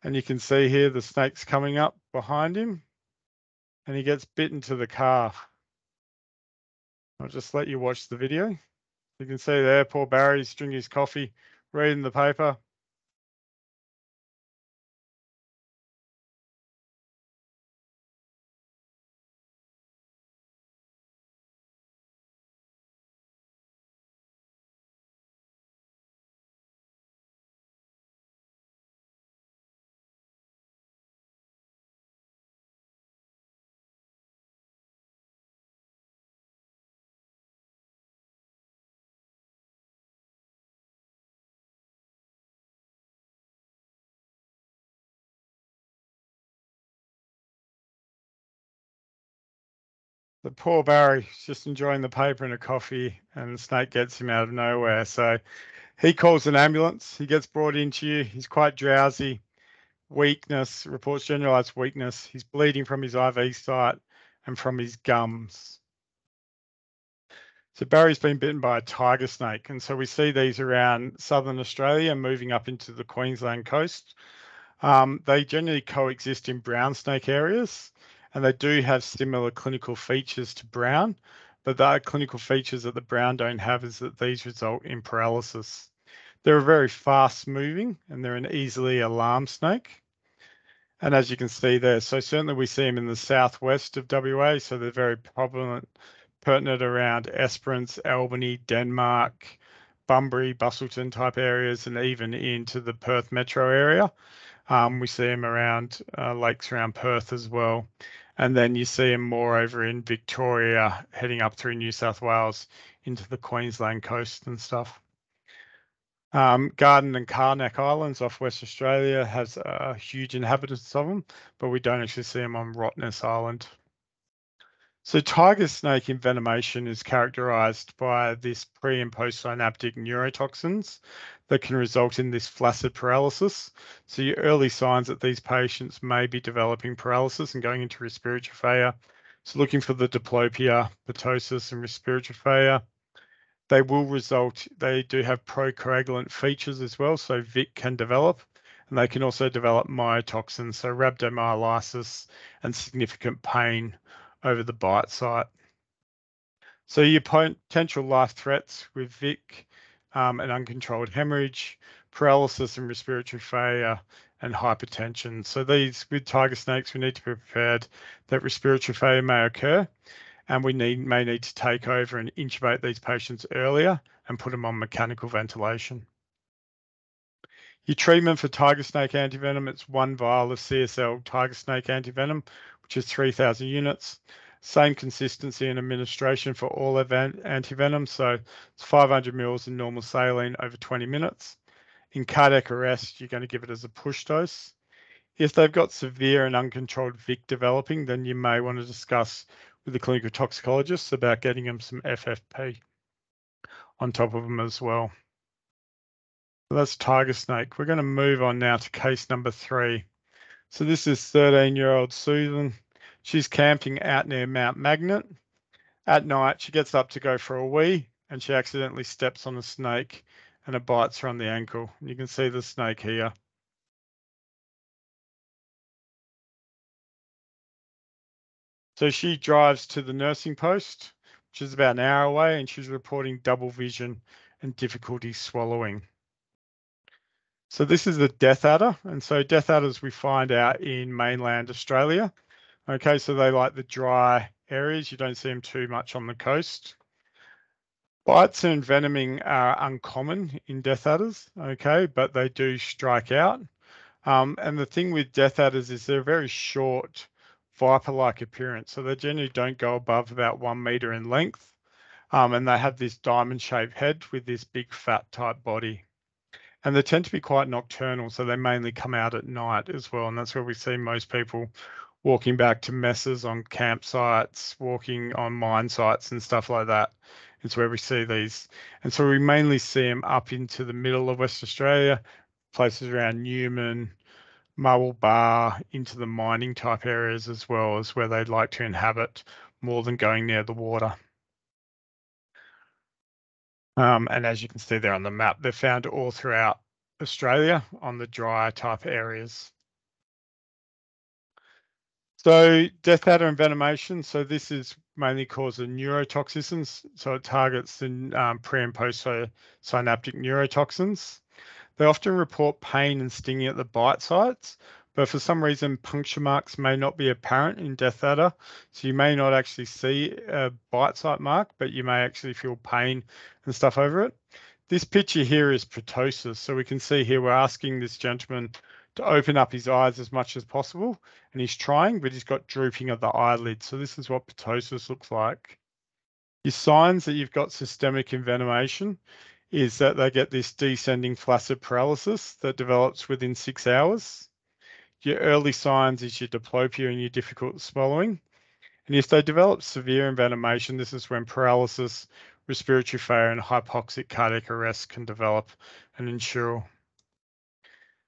And you can see here the snake's coming up behind him and he gets bitten to the calf. I'll just let you watch the video. You can see there, poor Barry's drinking his coffee, reading the paper. The poor Barry just enjoying the paper and a coffee, and the snake gets him out of nowhere. So he calls an ambulance. He gets brought into you. He's quite drowsy, weakness, reports generalized weakness. He's bleeding from his IV site and from his gums. So Barry's been bitten by a tiger snake, and so we see these around southern Australia, moving up into the Queensland coast. Um, they generally coexist in brown snake areas and they do have similar clinical features to brown, but the clinical features that the brown don't have is that these result in paralysis. They're very fast moving and they're an easily alarmed snake. And as you can see there, so certainly we see them in the southwest of WA, so they're very prominent, pertinent around Esperance, Albany, Denmark, Bunbury, Busselton type areas, and even into the Perth metro area. Um, we see them around uh, lakes around Perth as well. And then you see them more over in Victoria, heading up through New South Wales into the Queensland coast and stuff. Um, Garden and Carnac Islands off West Australia has a huge inhabitants of them, but we don't actually see them on Rottnest Island. So tiger snake envenomation is characterized by this pre and post synaptic neurotoxins that can result in this flaccid paralysis. So your early signs that these patients may be developing paralysis and going into respiratory failure. So looking for the diplopia, ptosis and respiratory failure. They will result, they do have procoagulant features as well. So VIC can develop and they can also develop myotoxins, so rhabdomyolysis and significant pain over the bite site. So your potential life threats with VIC um, and uncontrolled hemorrhage, paralysis and respiratory failure, and hypertension. So these with tiger snakes, we need to be prepared that respiratory failure may occur and we need may need to take over and intubate these patients earlier and put them on mechanical ventilation. Your treatment for tiger snake antivenom, it's one vial of CSL tiger snake antivenom, which is 3,000 units. Same consistency and administration for all of antivenom. So it's 500 mils in normal saline over 20 minutes. In cardiac arrest, you're going to give it as a push dose. If they've got severe and uncontrolled VIC developing, then you may want to discuss with the clinical toxicologist about getting them some FFP on top of them as well. So that's tiger snake. We're going to move on now to case number three. So this is 13 year old Susan. She's camping out near Mount Magnet. At night, she gets up to go for a wee and she accidentally steps on a snake and it bites her on the ankle. You can see the snake here. So she drives to the nursing post, which is about an hour away, and she's reporting double vision and difficulty swallowing. So this is the death adder. And so death adders we find out in mainland Australia. Okay, so they like the dry areas. You don't see them too much on the coast. Bites and envenoming are uncommon in death adders, okay, but they do strike out. Um, and the thing with death adders is they're very short, viper-like appearance. So they generally don't go above about one meter in length. Um, and they have this diamond-shaped head with this big fat type body and they tend to be quite nocturnal, so they mainly come out at night as well, and that's where we see most people walking back to messes on campsites, walking on mine sites and stuff like that. It's where we see these, and so we mainly see them up into the middle of West Australia, places around Newman, Marble Bar, into the mining type areas as well as where they'd like to inhabit more than going near the water. Um, and as you can see there on the map, they're found all throughout Australia on the drier type areas. So death adder envenomation. So this is mainly caused of neurotoxins. So it targets the um, pre and post synaptic neurotoxins. They often report pain and stinging at the bite sites, but for some reason puncture marks may not be apparent in death adder. So you may not actually see a bite site mark, but you may actually feel pain and stuff over it. This picture here is ptosis. So we can see here we're asking this gentleman to open up his eyes as much as possible. And he's trying, but he's got drooping of the eyelid. So this is what ptosis looks like. Your signs that you've got systemic envenomation is that they get this descending flaccid paralysis that develops within six hours. Your early signs is your diplopia and your difficult swallowing. And if they develop severe envenomation, this is when paralysis, respiratory failure, and hypoxic cardiac arrest can develop and ensure.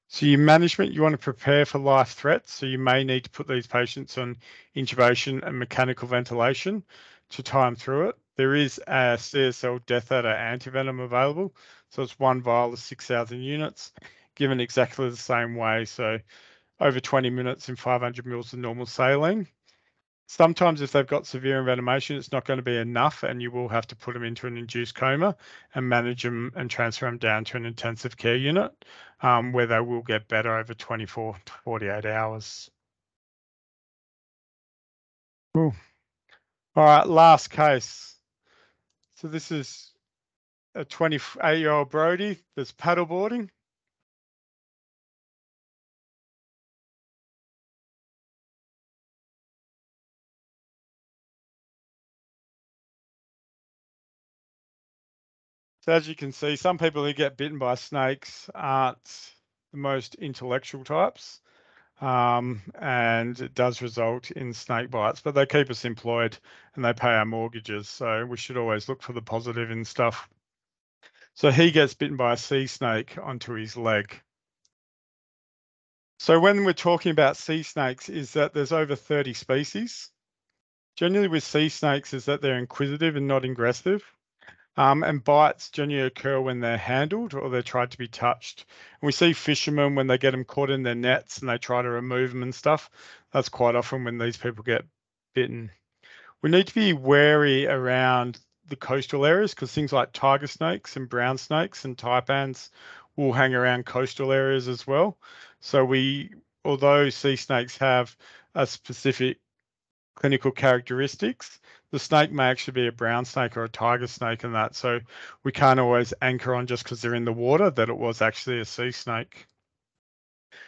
So your management, you want to prepare for life threats. So you may need to put these patients on intubation and mechanical ventilation to time through it. There is a CSL death adder antivenom available. So it's one vial of 6,000 units given exactly the same way. So over 20 minutes in 500 mils of normal saline. Sometimes if they've got severe envenomation, it's not going to be enough and you will have to put them into an induced coma and manage them and transfer them down to an intensive care unit um, where they will get better over 24 to 48 hours. Ooh. All right, last case. So this is a 28 year old Brody that's paddleboarding So as you can see, some people who get bitten by snakes aren't the most intellectual types. Um, and it does result in snake bites, but they keep us employed and they pay our mortgages. So we should always look for the positive in stuff. So he gets bitten by a sea snake onto his leg. So when we're talking about sea snakes is that there's over 30 species. Generally with sea snakes is that they're inquisitive and not aggressive. Um, and bites generally occur when they're handled or they're tried to be touched. And we see fishermen when they get them caught in their nets and they try to remove them and stuff. That's quite often when these people get bitten. We need to be wary around the coastal areas because things like tiger snakes and brown snakes and taipans will hang around coastal areas as well. So we, although sea snakes have a specific clinical characteristics, the snake may actually be a brown snake or a tiger snake and that. So we can't always anchor on just because they're in the water that it was actually a sea snake.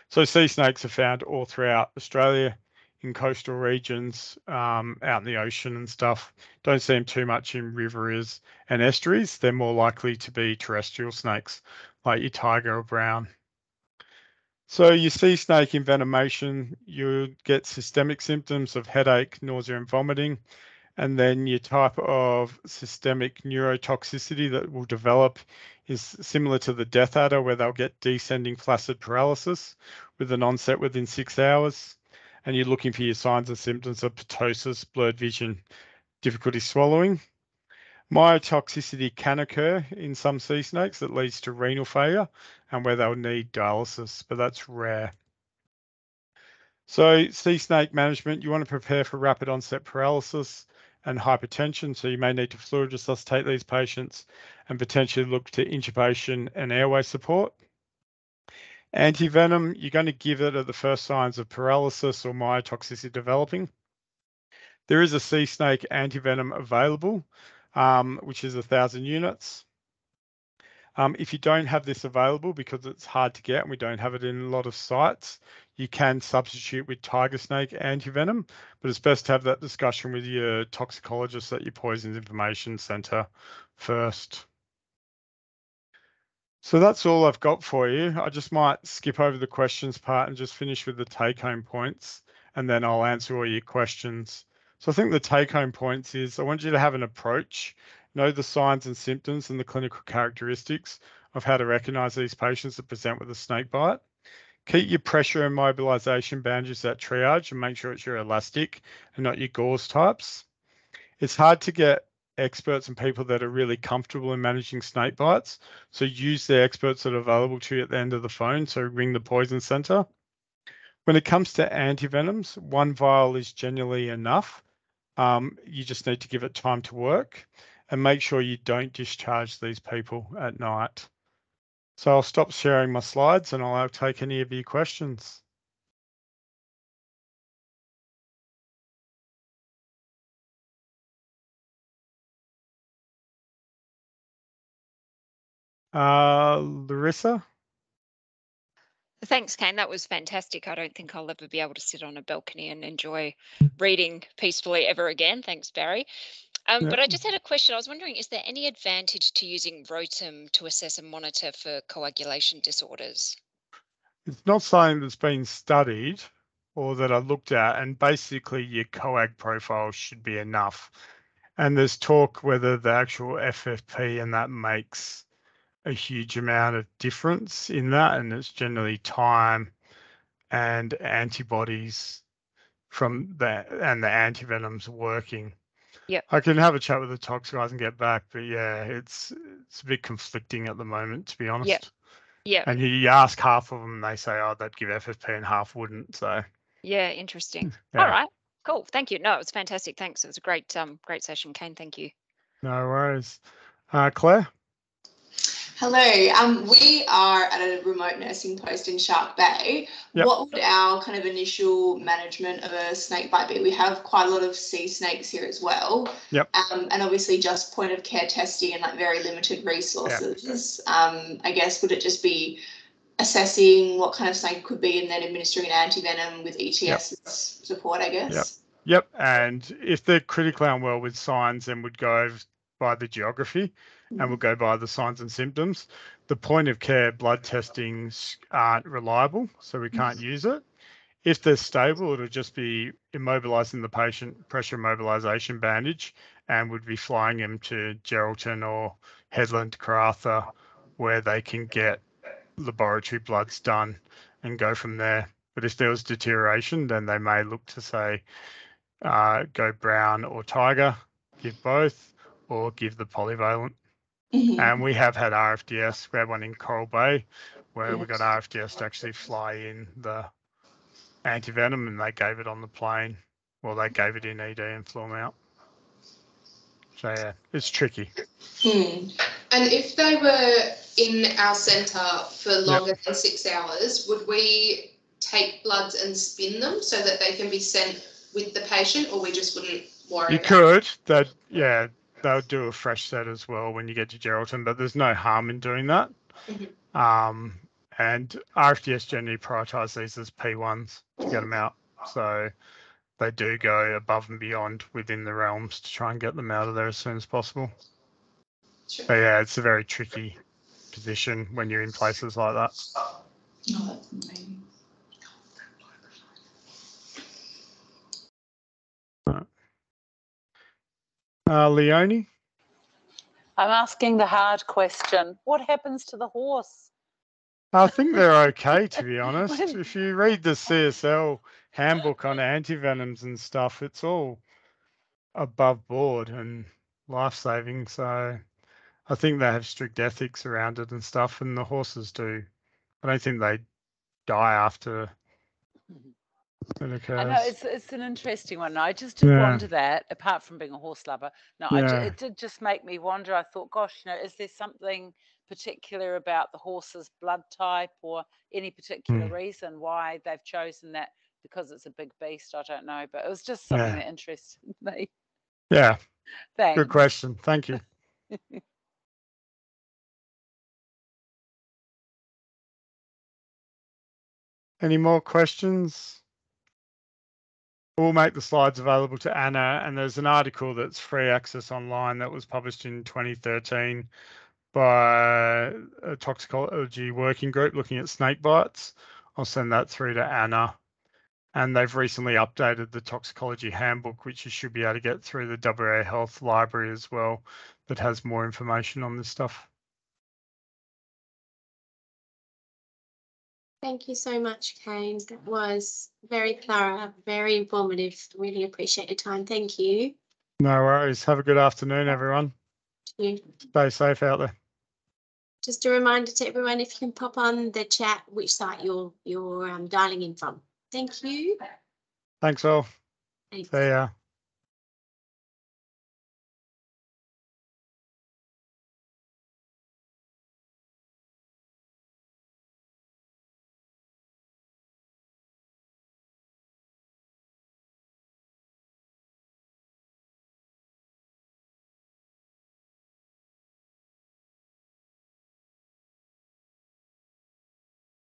So sea snakes are found all throughout Australia in coastal regions, um, out in the ocean and stuff. Don't see them too much in rivers and estuaries. They're more likely to be terrestrial snakes like your tiger or brown. So you sea snake envenomation, you get systemic symptoms of headache, nausea and vomiting. And then your type of systemic neurotoxicity that will develop is similar to the death adder, where they'll get descending flaccid paralysis with an onset within six hours. And you're looking for your signs and symptoms of ptosis, blurred vision, difficulty swallowing. Myotoxicity can occur in some sea snakes that leads to renal failure and where they'll need dialysis, but that's rare. So sea snake management, you want to prepare for rapid onset paralysis and hypertension. So you may need to fluid resuscitate these patients and potentially look to intubation and airway support. Antivenom, you're going to give it at the first signs of paralysis or myotoxicity developing. There is a sea snake antivenom available, um, which is a thousand units. Um, if you don't have this available because it's hard to get and we don't have it in a lot of sites, you can substitute with tiger snake antivenom, but it's best to have that discussion with your toxicologist at your poisons information centre first. So that's all I've got for you. I just might skip over the questions part and just finish with the take home points, and then I'll answer all your questions. So I think the take home points is I want you to have an approach know the signs and symptoms and the clinical characteristics of how to recognize these patients that present with a snake bite. Keep your pressure and mobilization bandages at triage and make sure it's your elastic and not your gauze types. It's hard to get experts and people that are really comfortable in managing snake bites. So use the experts that are available to you at the end of the phone. So ring the poison center. When it comes to antivenoms, one vial is generally enough. Um, you just need to give it time to work and make sure you don't discharge these people at night. So I'll stop sharing my slides and I'll take any of your questions. Uh, Larissa? Thanks, Kane. That was fantastic. I don't think I'll ever be able to sit on a balcony and enjoy reading peacefully ever again. Thanks, Barry. Um, But I just had a question. I was wondering, is there any advantage to using Rotem to assess and monitor for coagulation disorders? It's not something that's been studied or that I looked at, and basically your coag profile should be enough. And there's talk whether the actual FFP and that makes a huge amount of difference in that, and it's generally time and antibodies from that and the antivenoms working. Yeah. I can have a chat with the tox guys and get back, but yeah, it's it's a bit conflicting at the moment, to be honest. Yeah. Yeah. And you, ask half of them, they say, oh, they'd give FFP and half wouldn't. So Yeah, interesting. Yeah. All right. Cool. Thank you. No, it was fantastic. Thanks. It was a great um great session, Kane. Thank you. No worries. Uh, Claire? Hello. Um, we are at a remote nursing post in Shark Bay. Yep. What would our kind of initial management of a snake bite be? We have quite a lot of sea snakes here as well. Yep. Um, and obviously just point of care testing and like very limited resources. Yep. Um, I guess would it just be assessing what kind of snake could be and then administering an antivenom with ETS yep. support, I guess? Yep. Yep. And if they're critically unwell with signs, then would go by the geography and we'll go by the signs and symptoms. The point of care blood testings aren't reliable, so we can't use it. If they're stable, it'll just be immobilizing the patient, pressure immobilization bandage, and we'd be flying them to Geraldton or Hedland, Karratha, where they can get laboratory bloods done and go from there. But if there was deterioration, then they may look to say, uh, go brown or tiger, give both, or give the polyvalent. Mm-hmm. And we have had RFDS. We had one in Coral Bay where yes. we got RFDS to actually fly in the antivenom and they gave it on the plane. Well, they gave it in ED and flew them out. So yeah, it's tricky. Hmm. And if they were in our centre for longer than six hours, would we take bloods and spin them so that they can be sent with the patient, or we just wouldn't worry? You could. That yeah, they'll do a fresh set as well when you get to Geraldton, but there's no harm in doing that. Mhm. Um, and RFDS generally prioritise these as P1s to get them out. So they do go above and beyond within the realms to try and get them out of there as soon as possible. Sure. But yeah, it's a very tricky position when you're in places like that. Oh, that's amazing. Uh, Leonie, I'm asking the hard question. What happens to the horse? I think they're okay to be honest. If you read the CSL handbook on antivenoms and stuff, it's all above board and life saving. So I think they have strict ethics around it and stuff, and the horses do. I don't think they die after it occurs. I know it's it's an interesting one. I just did Yeah. wonder that, apart from being a horse lover. No, I ju- it did just make me wonder. I thought, gosh, you know, is there something particular about the horse's blood type or any particular Hmm. reason why they've chosen that? Because it's a big beast, I don't know. But it was just something Yeah. that interested me. yeah, Thanks. good question. Thank you. Any more questions? We'll make the slides available to Anna, and there's an article that's free access online that was published in 2013 by a toxicology working group looking at snake bites. I'll send that through to Anna. And they've recently updated the toxicology handbook, which you should be able to get through the WA Health Library as well, that has more information on this stuff. Thank you so much, Kane. That was very thorough, very informative. Really appreciate your time. Thank you. No worries. Have a good afternoon, everyone. You- Stay safe out there. Just a reminder to everyone, if you can pop on the chat which site you're you're um, dialing in from. Thank you. Thanks all. Thanks. See ya.